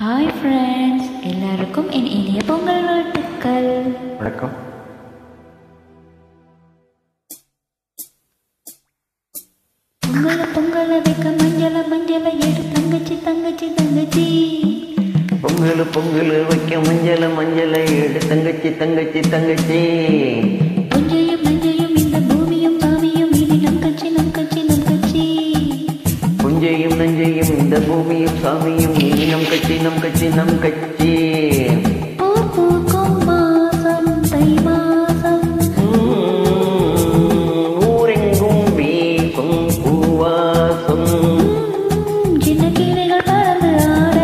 Hi friends எல்லாருக்கும் என் இனிய பொங்கல் வாழ்த்துக்கள். வணக்கம். பொங்கல பொங்கல வைக்க மஞ்சள மஞ்சள எடு தங்கச்சி தங்கச்சி தங்கச்சி. பொங்கல் பொங்கல் வைக்க மஞ்சள மஞ்சள எடு தங்கச்சி தங்கச்சி தங்கச்சி. புஞ்சையும் நஞ்சையும் இந்த பூமியும் சாமியும் இனி நம் கட்சி நம் கட்சி நம் கட்சி. ஊரெங்கும் வீசும் பூவாசம். சின்ன கீரைகள் பறந்து ஆட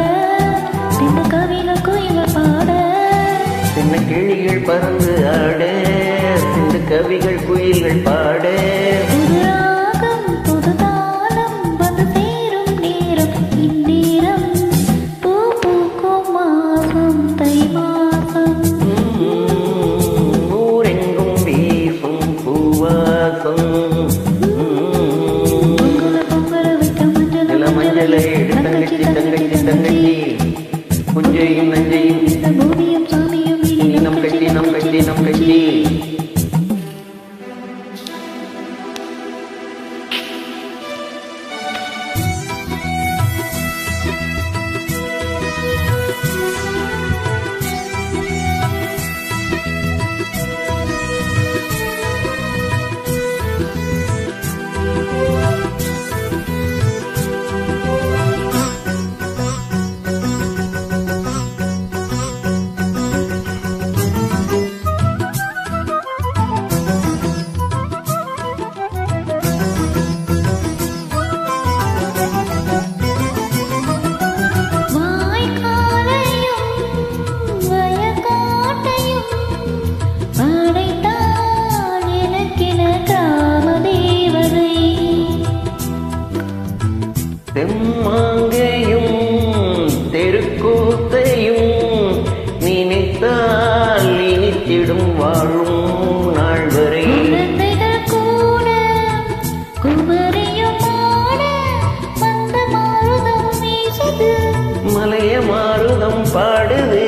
சின்ன கவிகள் குயில்கள் பாட சின்ன கிளிகள் பறந்து ஆட கவிகள் குயில்கள் பாட. புஞ்சையும் நஞ்சையும் இந்த பூமியும் சாமியும் இனி நம் கட்சி நம் கட்சி நம் தெம்மாங்கையும் தெருக்கூத்தையும் நினைத்தால் இனித்திடும் வாழும் நாள் வரை மலைய மாறுதம் பாடுது.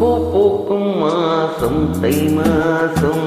பூக்கும் மாசம் தை மாசம்